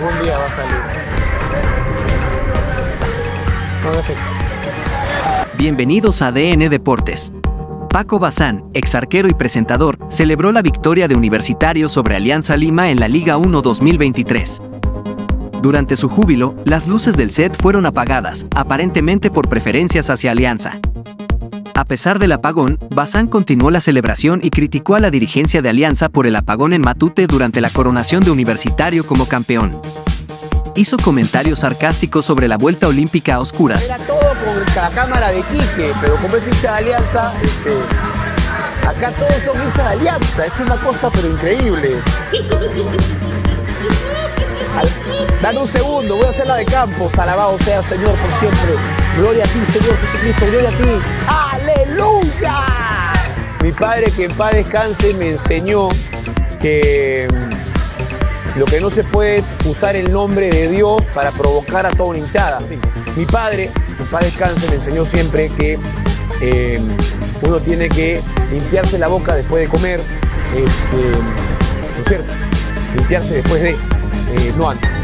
algún día va a salir. Bienvenidos a DN Deportes. Paco Bazán, ex arquero y presentador, celebró la victoria de Universitario sobre Alianza Lima en la Liga 1 2023. Durante su júbilo, las luces del set fueron apagadas, aparentemente por preferencias hacia Alianza. A pesar del apagón, Bazán continuó la celebración y criticó a la dirigencia de Alianza por el apagón en Matute durante la coronación de Universitario como campeón hizo comentarios sarcásticos sobre la vuelta olímpica a oscuras. Era todo con la cámara de Quique, pero como es de Alianza, este, acá todos son hinchas de Alianza, es una cosa pero increíble. Dame un segundo, voy a hacer la de Campos, alabado sea Señor por siempre. Gloria a ti, Señor Jesucristo, gloria a ti. ¡Aleluya! Mi padre, que en paz descanse, me enseñó que lo que no se puede es usar el nombre de Dios para provocar a toda una hinchada. Mi padre, mi padre descanse, me enseñó siempre que eh, uno tiene que limpiarse la boca después de comer, este, ¿no es cierto? Limpiarse después de, eh, no antes.